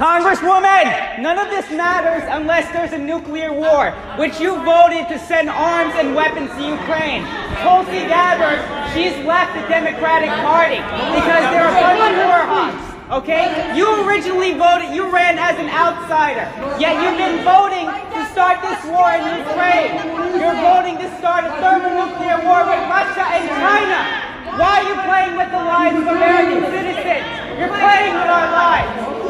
Congresswoman, none of this matters unless there's a nuclear war, which you voted to send arms and weapons to Ukraine. Tulsi Gabbard, she's left the Democratic Party because they're a bunch of war hawks. Okay? You originally voted, you ran as an outsider. Yet you've been voting to start this war in Ukraine. You're voting to start a thermonuclear war with Russia and China. Why are you playing with the lives of American citizens? You're playing with our lives.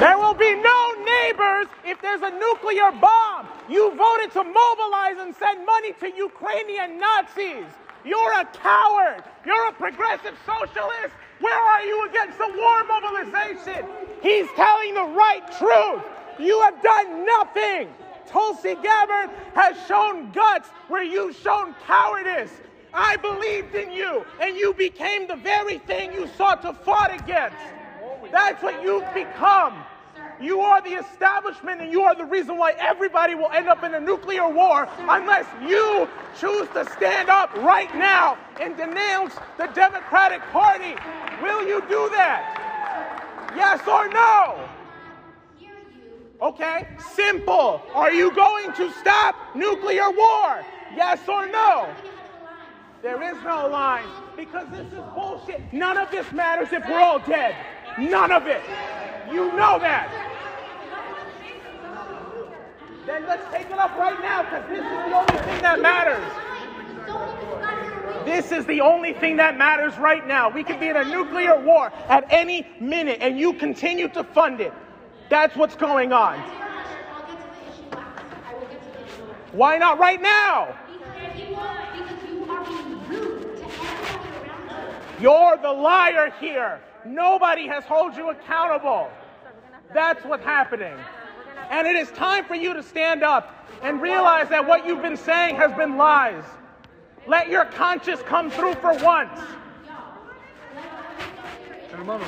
There will be no neighbors there's a nuclear bomb. You voted to mobilize and send money to Ukrainian Nazis. You're a coward. You're a progressive socialist. Where are you against the war mobilization? He's telling the right truth. You have done nothing. Tulsi Gabbard has shown guts where you've shown cowardice. I believed in you, and you became the very thing you sought to fight against. That's what you've become. You are the establishment, and you are the reason why everybody will end up in a nuclear war unless you choose to stand up right now and denounce the Democratic Party. Will you do that? Yes or no? Okay, simple. Are you going to stop nuclear war? Yes or no? There is no line because this is bullshit. None of this matters if we're all dead. None of it. You know that. Then let's take it up right now because this is the only thing that matters. This is the only thing that matters right now. We could be in a nuclear war at any minute and you continue to fund it. That's what's going on. Why not right now? You're the liar here. Nobody has held you accountable. That's what's happening. And it is time for you to stand up and realize that what you've been saying has been lies. Let your conscience come through for once. Hermano,